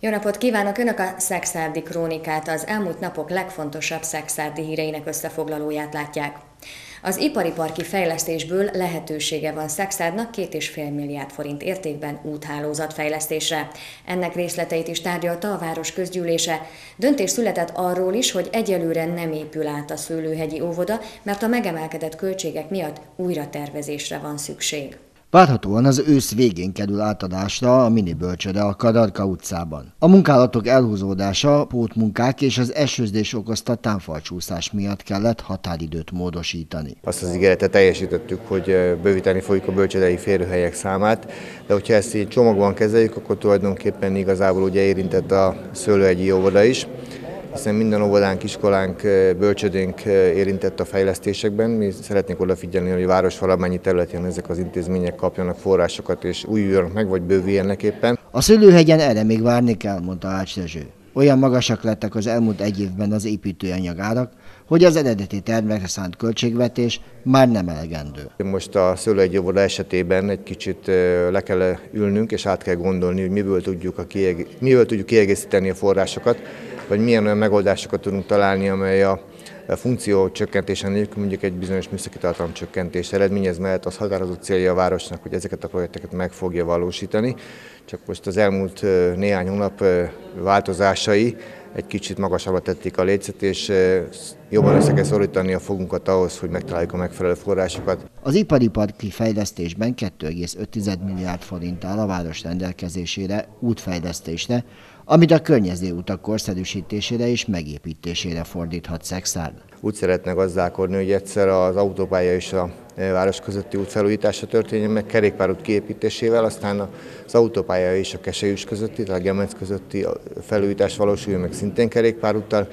Jó napot kívánok! Önök a Szexárdi Krónikát, az elmúlt napok legfontosabb szexárdi híreinek összefoglalóját látják. Az ipari parki fejlesztésből lehetősége van Szexárdnak két és fél milliárd forint értékben úthálózat fejlesztésre. Ennek részleteit is tárgyalta a város közgyűlése. Döntés született arról is, hogy egyelőre nem épül át a szőlőhegyi óvoda, mert a megemelkedett költségek miatt újra tervezésre van szükség. Várhatóan az ősz végén kerül átadásra a mini bölcsöde a Kadarka utcában. A munkálatok elhúzódása, pótmunkák és az esőzdés okozta támfalcsúszás miatt kellett határidőt módosítani. Azt az ígéretet teljesítettük, hogy bővíteni folyik a bölcsödei férőhelyek számát, de hogyha ezt így csomagban kezeljük, akkor tulajdonképpen igazából ugye érintett a szőlőegyi óvoda is hiszen minden óvodánk, iskolánk, bölcsödénk érintett a fejlesztésekben. Mi szeretnénk odafigyelni, hogy a város valamennyi területén ezek az intézmények kapjanak forrásokat és újuljanak meg, vagy bővüljenek éppen. A szőlőhegyen erre még várni kell, mondta Ács Dezső. Olyan magasak lettek az elmúlt egy évben az építőanyag árak, hogy az eredeti tervekre szánt költségvetés már nem elegendő. Most a szőlőegyoboda esetében egy kicsit le kell ülnünk, és át kell gondolni, hogy miből tudjuk, a kieg- miből tudjuk kiegészíteni a forrásokat, vagy milyen olyan megoldásokat tudunk találni, amely a funkció csökkentésen nélkül mondjuk egy bizonyos műszaki tartalom csökkentés eredményez, mert az határozott célja a városnak, hogy ezeket a projekteket meg fogja valósítani. Csak most az elmúlt néhány hónap változásai egy kicsit magasabbra tették a lécet, és jobban össze kell szorítani a fogunkat ahhoz, hogy megtaláljuk a megfelelő forrásokat. Az ipari parki fejlesztésben 2,5 milliárd forint áll a város rendelkezésére útfejlesztésre, amit a környező utak korszerűsítésére és megépítésére fordíthat Szexárd. Úgy szeretne gazdálkodni, hogy egyszer az autópálya és a város közötti út felújítása történjen meg kerékpárút kiépítésével, aztán az autópálya és a Keselyűs közötti, tehát a Gemenc közötti felújítás valósuljon meg szintén kerékpárúttal,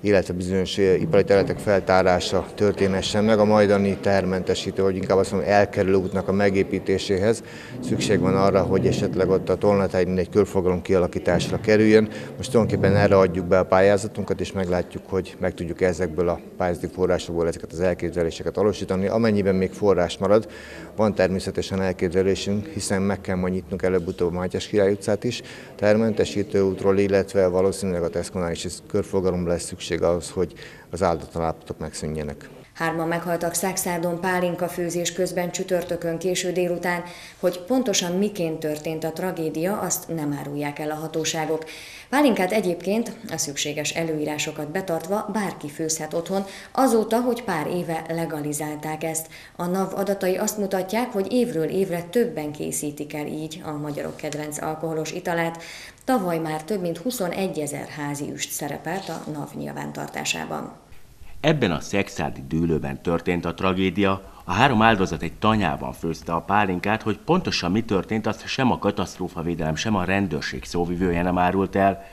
illetve bizonyos ipari területek feltárása történessen meg. A majdani termentesítő, hogy inkább azt mondom, elkerülő útnak a megépítéséhez szükség van arra, hogy esetleg ott a Tolnatáj egy körforgalom kialakításra kerüljön. Most tulajdonképpen erre adjuk be a pályázatunkat, és meglátjuk, hogy meg tudjuk ezekből a pályázati forrásokból ezeket az elképzeléseket valósítani. Amennyiben még forrás marad, van természetesen elképzelésünk, hiszen meg kell majd nyitnunk előbb-utóbb a Mátyás Király utcát is, termentesítő útról, illetve valószínűleg a Tesconál is körforgalom lesz szükség szükség ahhoz, hogy az áldozatállapotok megszűnjenek. Hárman meghaltak Szexádon pálinka főzés közben csütörtökön késő délután, hogy pontosan miként történt a tragédia, azt nem árulják el a hatóságok. Pálinkát egyébként a szükséges előírásokat betartva bárki főzhet otthon, azóta, hogy pár éve legalizálták ezt. A NAV adatai azt mutatják, hogy évről évre többen készítik el így a magyarok kedvenc alkoholos italát. Tavaly már több mint 21 ezer házi üst szerepelt a NAV nyilvántartásában. Ebben a szexádi dűlőben történt a tragédia, a három áldozat egy tanyában főzte a pálinkát, hogy pontosan mi történt, azt sem a katasztrófavédelem, sem a rendőrség szóvivője nem árult el.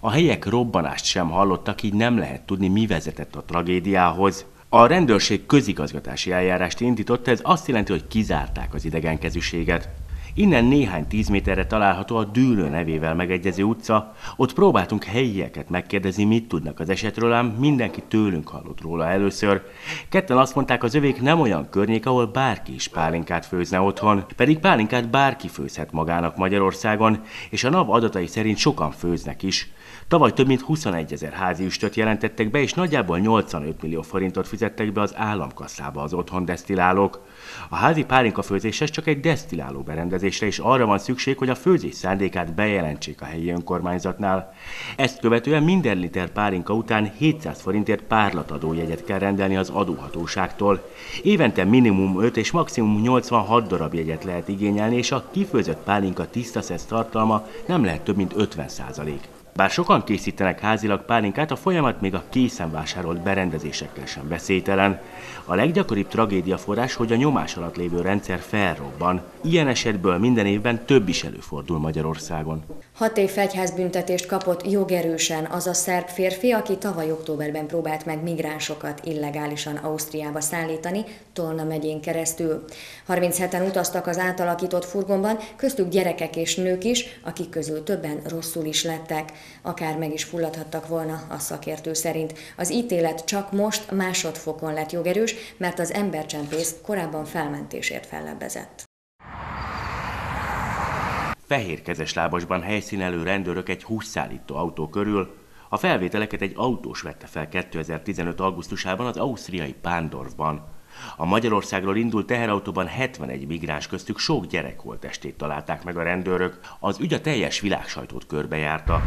A helyek robbanást sem hallottak, így nem lehet tudni, mi vezetett a tragédiához. A rendőrség közigazgatási eljárást indított, ez azt jelenti, hogy kizárták az idegenkezűséget. Innen néhány tíz méterre található a Dűlő nevével megegyező utca. Ott próbáltunk helyieket megkérdezni, mit tudnak az esetről, ám mindenki tőlünk hallott róla először. Ketten azt mondták, az övék nem olyan környék, ahol bárki is pálinkát főzne otthon, pedig pálinkát bárki főzhet magának Magyarországon, és a NAV adatai szerint sokan főznek is. Tavaly több mint 21 ezer házi üstöt jelentettek be, és nagyjából 85 millió forintot fizettek be az államkasszába az otthon desztilálók. A házi pálinkafőzéshez csak egy desztiláló berendezésre is arra van szükség, hogy a főzés szándékát bejelentsék a helyi önkormányzatnál. Ezt követően minden liter pálinka után 700 forintért párlatadójegyet kell rendelni az adóhatóságtól. Évente minimum 5 és maximum 86 darab jegyet lehet igényelni, és a kifőzött pálinka tiszta tartalma nem lehet több mint 50 százalék. Bár sokan készítenek házilag pálinkát, a folyamat még a készen vásárolt berendezésekkel sem veszélytelen. A leggyakoribb tragédia forrás, hogy a nyomás alatt lévő rendszer felrobban. Ilyen esetből minden évben több is előfordul Magyarországon. Hat év fegyházbüntetést kapott jogerősen az a szerb férfi, aki tavaly októberben próbált meg migránsokat illegálisan Ausztriába szállítani, Tolna megyén keresztül. 37-en utaztak az átalakított furgonban, köztük gyerekek és nők is, akik közül többen rosszul is lettek. Akár meg is fulladhattak volna a szakértő szerint. Az ítélet csak most másodfokon lett jogerős, mert az embercsempész korábban felmentésért fellebbezett. Fehér kezes lábasban helyszínelő rendőrök egy hússzállító autó körül. A felvételeket egy autós vette fel 2015. augusztusában az ausztriai Pándorfban. A Magyarországról indult teherautóban 71 migráns köztük sok gyerek volt estét találták meg a rendőrök. Az ügy a teljes világsajtót körbejárta.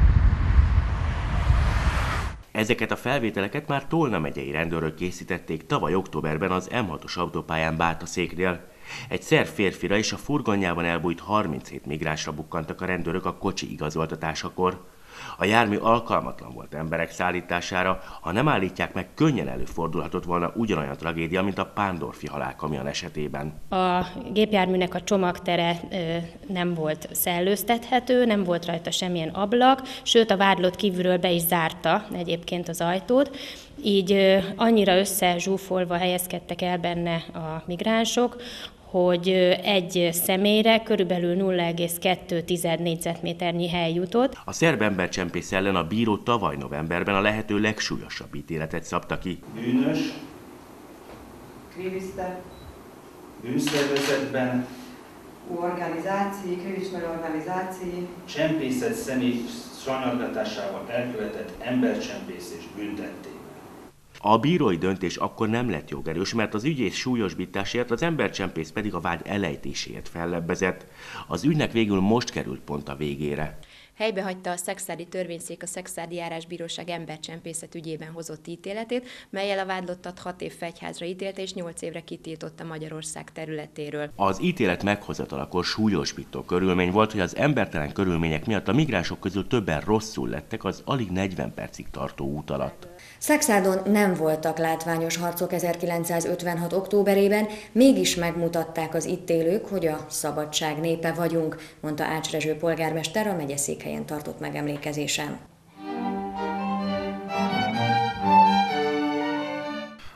Ezeket a felvételeket már Tolna megyei rendőrök készítették tavaly októberben az M6-os autópályán Bátaszéknél. Egy szerb férfira és a furgonjában elbújt 37 migránsra bukkantak a rendőrök a kocsi igazoltatásakor. A jármű alkalmatlan volt emberek szállítására, ha nem állítják meg, könnyen előfordulhatott volna ugyanolyan tragédia, mint a Pándorfi halálkamion esetében. A gépjárműnek a csomagtere nem volt szellőztethető, nem volt rajta semmilyen ablak, sőt a vádlott kívülről be is zárta egyébként az ajtót, így annyira összezsúfolva helyezkedtek el benne a migránsok, hogy egy személyre körülbelül 0,2 négyzetméternyi hely jutott. A szerb embercsempész ellen a bíró tavaly novemberben a lehető legsúlyosabb ítéletet szabta ki. Bűnös, kriviszte, bűnszervezetben, organizáció, krivicznej organizáció, csempészet személy sanyargatásával elkövetett embercsempészés büntették. A bírói döntés akkor nem lett jogerős, mert az ügyész súlyosbításért, az embercsempész pedig a vágy elejtéséért fellebbezett. Az ügynek végül most került pont a végére. Helybe hagyta a szexádi törvényszék a szexádi járásbíróság embercsempészet ügyében hozott ítéletét, melyel a vádlottat hat év fegyházra ítélte és nyolc évre kitiltotta Magyarország területéről. Az ítélet meghozatalakor súlyosbító körülmény volt, hogy az embertelen körülmények miatt a migránsok közül többen rosszul lettek az alig 40 percig tartó út alatt. Szexádon nem voltak látványos harcok 1956. októberében, mégis megmutatták az itt élők, hogy a szabadság népe vagyunk, mondta Ács Rezső polgármester a megyeszékhelyen tartott megemlékezésen.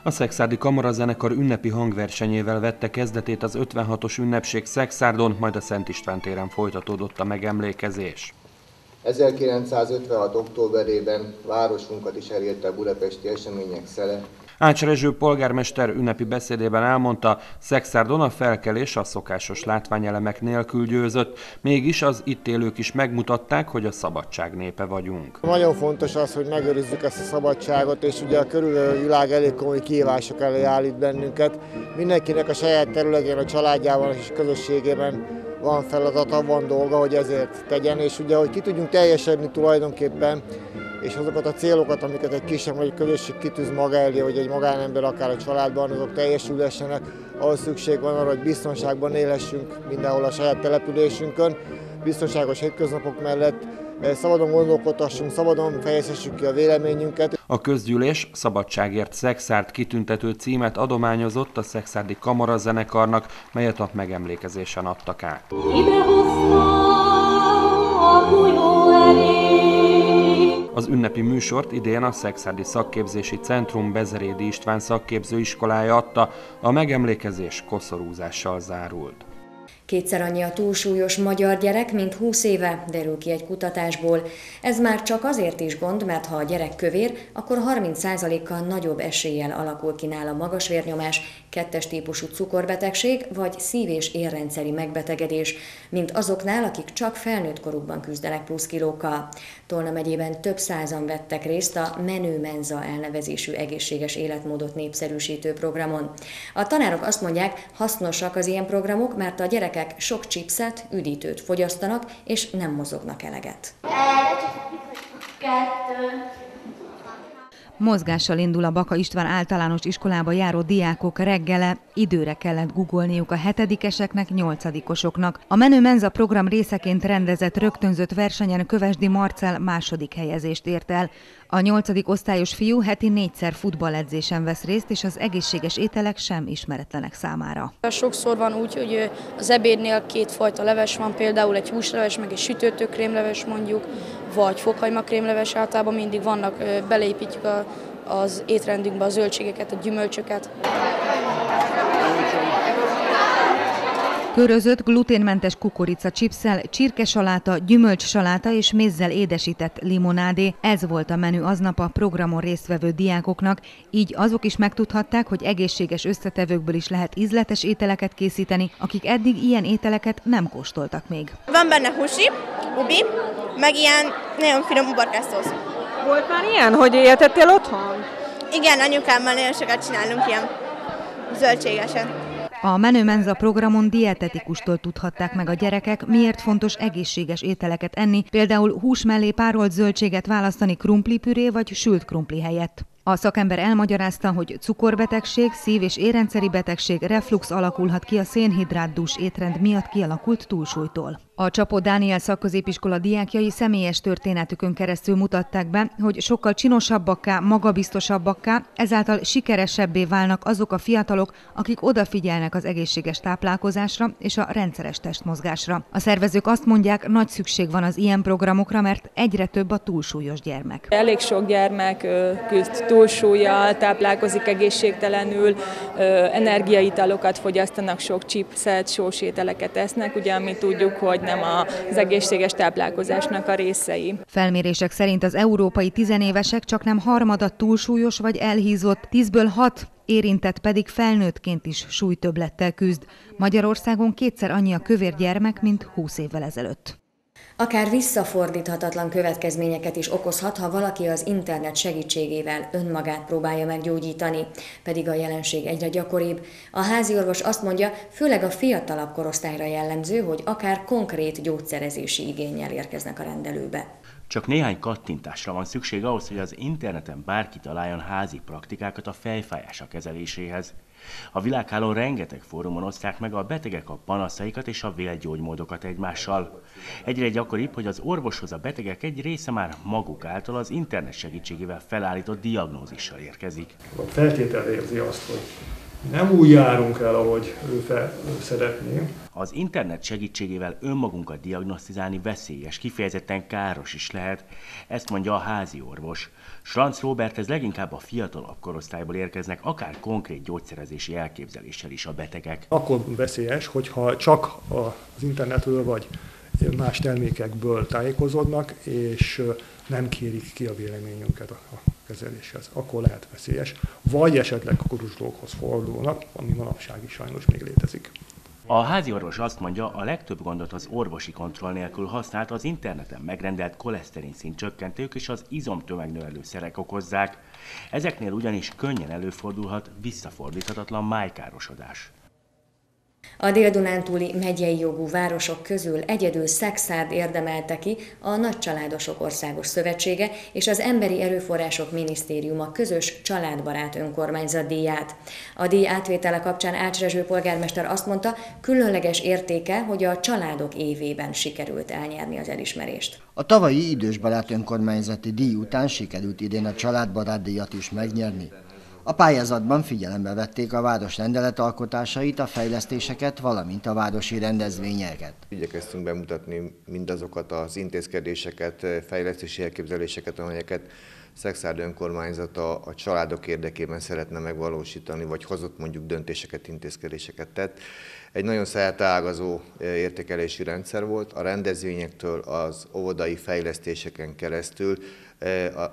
A Szexárdi Kamarazenekar ünnepi hangversenyével vette kezdetét az 56-os ünnepség Szexárdon, majd a Szent István téren folytatódott a megemlékezés. 1956. októberében városunkat is elérte a budapesti események szele. Ács Rezső polgármester ünnepi beszédében elmondta, Szexárdon a felkelés a szokásos látványelemek nélkül győzött, mégis az itt élők is megmutatták, hogy a szabadság népe vagyunk. Nagyon fontos az, hogy megőrizzük ezt a szabadságot, és ugye a körülbelül világ elég komoly kihívások elé állít bennünket. Mindenkinek a saját területén, a családjában és közösségében van feladata, van dolga, hogy ezért tegyen, és ugye, hogy ki tudjunk teljesedni tulajdonképpen, és azokat a célokat, amiket egy kisebb vagy közösség kitűz maga elé, hogy egy magánember akár a családban, azok teljesülhessenek, ahhoz szükség van arra, hogy biztonságban élhessünk mindenhol a saját településünkön, biztonságos hétköznapok mellett, szabadon gondolkodhassunk, szabadon fejezhessük ki a véleményünket. A közgyűlés Szabadságért Szexárd kitüntető címet adományozott a Szexárdi Kamara zenekarnak, melyet a megemlékezésen adtak át. Az ünnepi műsort idén a Szexárdi Szakképzési Centrum Bezerédi István szakképzőiskolája adta, a megemlékezés koszorúzással zárult. Kétszer annyi a túlsúlyos magyar gyerek, mint 20 éve, derül ki egy kutatásból. Ez már csak azért is gond, mert ha a gyerek kövér, akkor 30%-kal nagyobb eséllyel alakul ki nála magas vérnyomás, kettes típusú cukorbetegség vagy szív- és érrendszeri megbetegedés, mint azoknál, akik csak felnőtt korukban küzdenek plusz kilókkal. Tolna megyében több százan vettek részt a Menő Menza elnevezésű egészséges életmódot népszerűsítő programon. A tanárok azt mondják, hasznosak az ilyen programok, mert a gyerekek sok chipset, üdítőt fogyasztanak, és nem mozognak eleget. Mozgással indul a Baka István általános iskolába járó diákok reggele, időre kellett googolniuk a hetedikeseknek, nyolcadikosoknak. A Menő Menza program részeként rendezett rögtönzött versenyen Kövesdi Marcel második helyezést ért el. A nyolcadik osztályos fiú heti négyszer futballedzésen vesz részt, és az egészséges ételek sem ismeretlenek számára. Sokszor van úgy, hogy az ebédnél kétfajta leves van, például egy húsleves, meg egy sütőtőkrémleves mondjuk, vagy fokhagymakrémleves, általában mindig vannak, beleépítjük a, az étrendünkbe a zöldségeket, a gyümölcsöket. Körözött, gluténmentes kukorica chipszel, csirkesaláta, gyümölcsaláta és mézzel édesített limonádé. Ez volt a menü aznap a programon résztvevő diákoknak, így azok is megtudhatták, hogy egészséges összetevőkből is lehet ízletes ételeket készíteni, akik eddig ilyen ételeket nem kóstoltak még. Van benne husi, ubi, meg ilyen nagyon finom uborkászósz. Volt már ilyen, hogy éltettél otthon? Igen, anyukámmal nagyon sokat csinálunk ilyen zöldségesen. A Menő Menza programon dietetikustól tudhatták meg a gyerekek, miért fontos egészséges ételeket enni, például hús mellé párolt zöldséget választani krumplipüré vagy sült krumpli helyett. A szakember elmagyarázta, hogy cukorbetegség, szív- és érrendszeri betegség, reflux alakulhat ki a szénhidrátdús étrend miatt kialakult túlsúlytól. A Csapó Dániel szakközépiskola diákjai személyes történetükön keresztül mutatták be, hogy sokkal csinosabbakká, magabiztosabbakká, ezáltal sikeresebbé válnak azok a fiatalok, akik odafigyelnek az egészséges táplálkozásra és a rendszeres testmozgásra. A szervezők azt mondják, nagy szükség van az ilyen programokra, mert egyre több a túlsúlyos gyermek. Elég sok gyermek küzd túlsúlyjal, táplálkozik egészségtelenül, energiaitalokat fogyasztanak, sok chipset, sós ételeket esznek, ugye amit tudjuk, hogy nem az egészséges táplálkozásnak a részei. Felmérések szerint az európai tizenévesek csak nem harmada túlsúlyos vagy elhízott, 10-ből 6 érintett pedig felnőttként is súlytöblettel küzd. Magyarországon kétszer annyi a kövér gyermek, mint 20 évvel ezelőtt. Akár visszafordíthatatlan következményeket is okozhat, ha valaki az internet segítségével önmagát próbálja meggyógyítani, pedig a jelenség egyre gyakoribb. A házi orvos azt mondja, főleg a fiatalabb korosztályra jellemző, hogy akár konkrét gyógyszerezési igényel érkeznek a rendelőbe. Csak néhány kattintásra van szükség ahhoz, hogy az interneten bárki találjon házi praktikákat a fejfájása kezeléséhez. A világhálón rengeteg fórumon osztják meg a betegek a panaszaikat és a vélgyógymódokat egymással. Egyre gyakoribb, hogy az orvoshoz a betegek egy része már maguk által az internet segítségével felállított diagnózissal érkezik. A feltétel érzi azt, hogy nem úgy járunk el, ahogy ő, fel, ő szeretné. Az internet segítségével önmagunkat diagnosztizálni veszélyes, kifejezetten káros is lehet, ezt mondja a házi orvos. Schranz Robert ez leginkább a fiatalabb korosztályból érkeznek, akár konkrét gyógyszerezési elképzeléssel is a betegek. Akkor veszélyes, hogyha csak az internetről vagy más termékekből tájékozódnak, és nem kérik ki a véleményünket a kezeléshez. Akkor lehet veszélyes, vagy esetleg kuruslókhoz fordulnak, ami manapság is sajnos még létezik. A házi orvos azt mondja, a legtöbb gondot az orvosi kontroll nélkül használt az interneten megrendelt koleszterin szint csökkentők és az izomtömegnövelő szerek okozzák. Ezeknél ugyanis könnyen előfordulhat visszafordíthatatlan májkárosodás. A Dél-Dunántúli megyei jogú városok közül egyedül Szexárd érdemelte ki a Nagycsaládosok Országos Szövetsége és az Emberi Erőforrások Minisztériuma közös családbarát önkormányzat díját. A díj átvétele kapcsán Ács Rezső polgármester azt mondta, különleges értéke, hogy a családok évében sikerült elnyerni az elismerést. A tavalyi idősbarát önkormányzati díj után sikerült idén a családbarát díjat is megnyerni. A pályázatban figyelembe vették a város rendeletalkotásait, a fejlesztéseket, valamint a városi rendezvényeket. Igyekeztünk bemutatni mindazokat az intézkedéseket, fejlesztési elképzeléseket, amelyeket Szexárd önkormányzata a családok érdekében szeretne megvalósítani, vagy hozott mondjuk döntéseket, intézkedéseket tett. Egy nagyon ágazó értékelési rendszer volt, a rendezvényektől az óvodai fejlesztéseken keresztül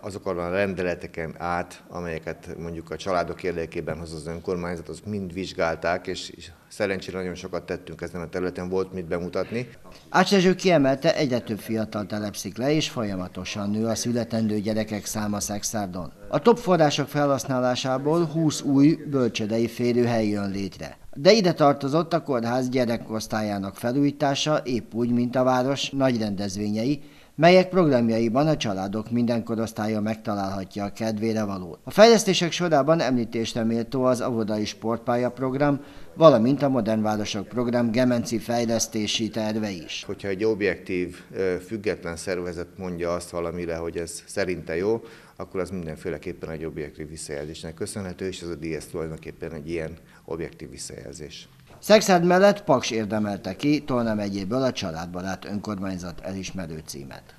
azokon a rendeleteken át, amelyeket mondjuk a családok érdekében hoz az önkormányzat, azok mind vizsgálták, és szerencsére nagyon sokat tettünk ezen a területen, volt mit bemutatni. Ács kiemelte, egyre több fiatal telepszik le, és folyamatosan nő a születendő gyerekek száma Szexárdon. A top források felhasználásából 20 új bölcsödei férőhely jön létre. De ide tartozott a kórház gyerekosztályának felújítása, épp úgy, mint a város nagy rendezvényei, melyek programjaiban a családok minden korosztálya megtalálhatja a kedvére valót. A fejlesztések sorában említésre méltó az Avodai Sportpálya program, valamint a Modern Városok program gemenci fejlesztési terve is. Hogyha egy objektív, független szervezet mondja azt valamire, hogy ez szerinte jó, akkor az mindenféleképpen egy objektív visszajelzésnek köszönhető, és ez a díj tulajdonképpen egy ilyen objektív visszajelzés. Szexád mellett Paks érdemelte ki Tolna megyéből a családbarát önkormányzat elismerő címet.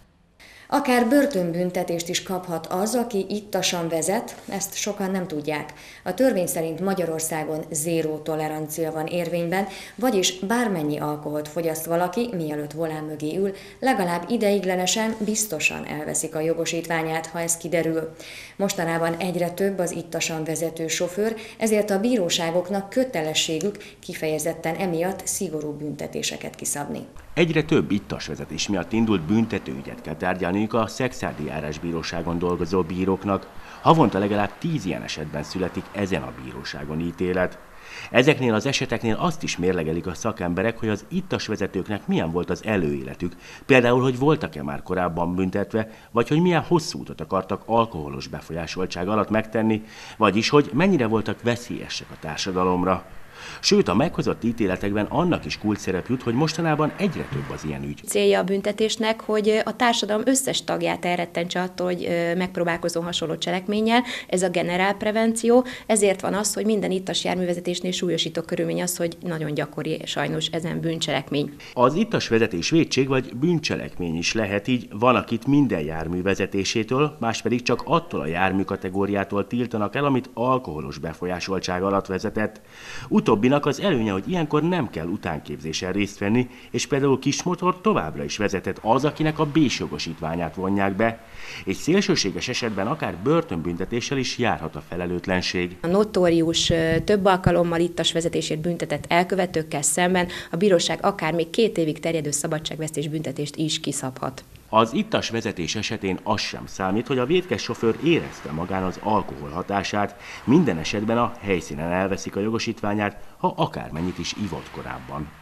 Akár börtönbüntetést is kaphat az, aki ittasan vezet, ezt sokan nem tudják. A törvény szerint Magyarországon zéró tolerancia van érvényben, vagyis bármennyi alkoholt fogyaszt valaki, mielőtt volán mögé ül, legalább ideiglenesen biztosan elveszik a jogosítványát, ha ez kiderül. Mostanában egyre több az ittasan vezető sofőr, ezért a bíróságoknak kötelességük kifejezetten emiatt szigorú büntetéseket kiszabni. Egyre több ittas vezetés miatt indult büntetőügyet kell tárgyalniuk a Szexádi járásbíróságon dolgozó bíróknak. Havonta legalább tíz ilyen esetben születik ezen a bíróságon ítélet. Ezeknél az eseteknél azt is mérlegelik a szakemberek, hogy az ittas vezetőknek milyen volt az előéletük. Például, hogy voltak-e már korábban büntetve, vagy hogy milyen hosszú utat akartak alkoholos befolyásoltság alatt megtenni, vagyis, hogy mennyire voltak veszélyesek a társadalomra. Sőt, a meghozott ítéletekben annak is kult szerep jut, hogy mostanában egyre több az ilyen ügy. Célja a büntetésnek, hogy a társadalom összes tagját elrettentse attól, hogy megpróbálkozó hasonló cselekménnyel. Ez a generálprevenció, ezért van az, hogy minden ittas járművezetésnél súlyosító körülmény az, hogy nagyon gyakori sajnos ezen bűncselekmény. Az ittas vezetés védség vagy bűncselekmény is lehet, így van, akit minden jármű vezetésétől, más pedig csak attól a jármű kategóriától tiltanak el, amit alkoholos befolyásoltság alatt vezetett. Utóbbinak az előnye, hogy ilyenkor nem kell utánképzésen részt venni, és például kismotor továbbra is vezetett az, akinek a b jogosítványát vonják be, és szélsőséges esetben akár börtönbüntetéssel is járhat a felelőtlenség. A notórius több alkalommal ittas vezetését büntetett elkövetőkkel szemben a bíróság akár még két évig terjedő szabadságvesztés büntetést is kiszabhat. Az ittas vezetés esetén az sem számít, hogy a vétkes sofőr érezte magán az alkohol hatását, minden esetben a helyszínen elveszik a jogosítványát, ha akármennyit is ivott korábban.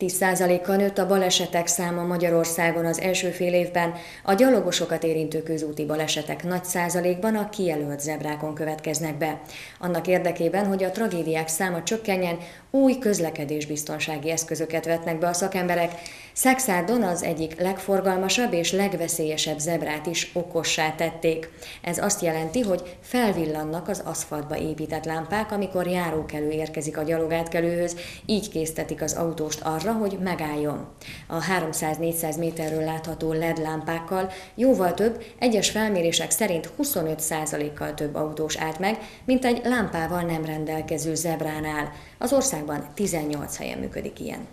10%-kal nőtt a balesetek száma Magyarországon az első fél évben, a gyalogosokat érintő közúti balesetek nagy százalékban a kijelölt zebrákon következnek be. Annak érdekében, hogy a tragédiák száma csökkenjen, új közlekedésbiztonsági eszközöket vetnek be a szakemberek. Szexádon az egyik legforgalmasabb és legveszélyesebb zebrát is okossá tették. Ez azt jelenti, hogy felvillannak az aszfaltba épített lámpák, amikor járókelő érkezik a gyalogátkelőhöz, így késztetik az autóst arra, hogy megálljon. A 300-400 méterről látható LED lámpákkal jóval több, egyes felmérések szerint 25%-kal több autós állt meg, mint egy lámpával nem rendelkező zebránál. Az országban 18 helyen működik ilyen.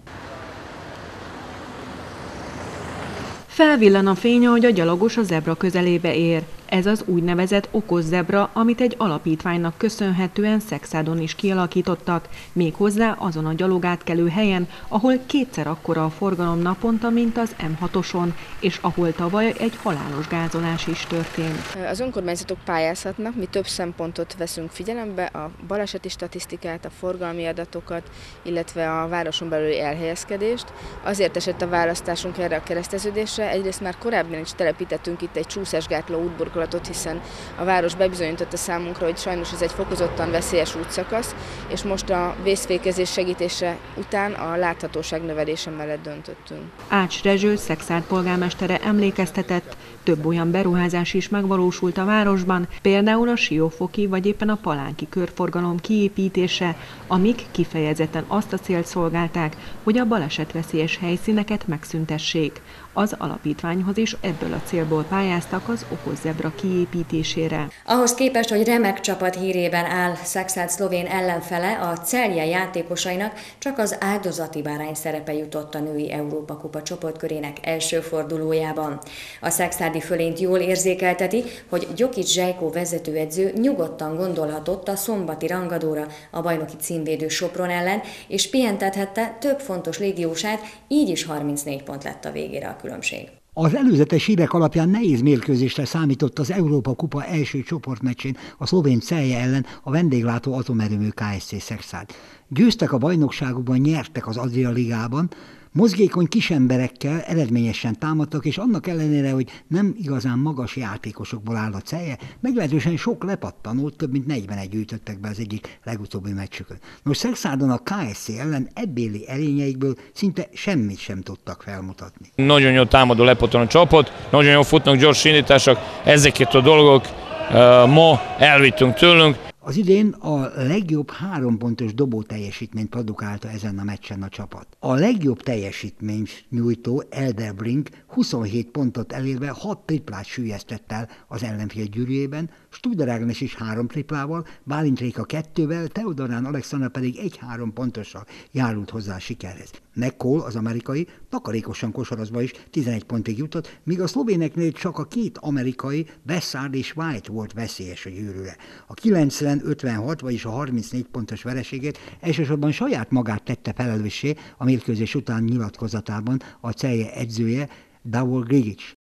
Felvillan a fény, hogy a gyalogos a zebra közelébe ér. Ez az úgynevezett okos zebra, amit egy alapítványnak köszönhetően Szexádon is kialakítottak, méghozzá azon a gyalogátkelő helyen, ahol kétszer akkora a forgalom naponta, mint az M6-oson, és ahol tavaly egy halálos gázolás is történt. Az önkormányzatok pályázhatnak, mi több szempontot veszünk figyelembe, a baleseti statisztikát, a forgalmi adatokat, illetve a városon belüli elhelyezkedést. Azért esett a választásunk erre a kereszteződésre, egyrészt már korábban is telepítettünk itt egy csúszásgátló útburkolatot, gyakorlatot, hiszen a város bebizonyította számunkra, hogy sajnos ez egy fokozottan veszélyes útszakasz, és most a vészfékezés segítése után a láthatóság növelése mellett döntöttünk. Ács Rezső, Szexárd polgármestere emlékeztetett, több olyan beruházás is megvalósult a városban, például a Siófoki vagy éppen a Palánki körforgalom kiépítése, amik kifejezetten azt a célt szolgálták, hogy a balesetveszélyes helyszíneket megszüntessék. Az alapítványhoz is ebből a célból pályáztak az Okos Zebra kiépítésére. Ahhoz képest, hogy remek csapat hírében áll Szexád szlovén ellenfele, a Celje játékosainak csak az áldozati bárány szerepe jutott a női Európa Kupa csoportkörének első fordulójában. A Szexádi fölént jól érzékelteti, hogy Gyokic Zsejkó vezetőedző nyugodtan gondolhatott a szombati rangadóra a bajnoki címvédő Sopron ellen, és pihentethette több fontos légiósát, így is 34 pont lett a végére a különbség. Az előzetes hírek alapján nehéz mérkőzésre számított az Európa Kupa első csoportmeccsén a szlovén Celje ellen a vendéglátó atomerőmű KSC Szexád. Győztek a bajnokságokban, nyertek az Adria Ligában, Mozgékony kisemberekkel eredményesen támadtak, és annak ellenére, hogy nem igazán magas játékosokból áll a celje, meglehetősen sok lepattanót, több mint 41 gyűjtöttek be az egyik legutóbbi meccsükön. Nos, Szexádon a KSC ellen ebbéli erényeikből szinte semmit sem tudtak felmutatni. Nagyon jó támadó lepattanó csapat, nagyon jó futnak gyors indítások, ezeket a dolgok uh, ma elvittünk tőlünk, Az idén a legjobb három pontos dobó teljesítményt produkálta ezen a meccsen a csapat. A legjobb teljesítményt nyújtó Elderbrink 27 pontot elérve 6 triplát sűjesztett el az ellenfél gyűrűjében, Studer Ágnes is három triplával, Bálint Réka kettővel, Teodorán Alexandra pedig egy-három pontossal járult hozzá a sikerhez. McCall, az amerikai, takarékosan kosarazva is 11 pontig jutott, míg a szlovéneknél csak a két amerikai, Bessard és White volt veszélyes a gyűrűre. A 90-56, vagyis a 34 pontos vereségét elsősorban saját magát tette felelőssé a mérkőzés után nyilatkozatában a celje edzője, Davor Grigic.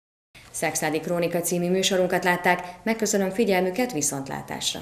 Szexádi Krónika című műsorunkat látták, megköszönöm figyelmüket viszontlátásra.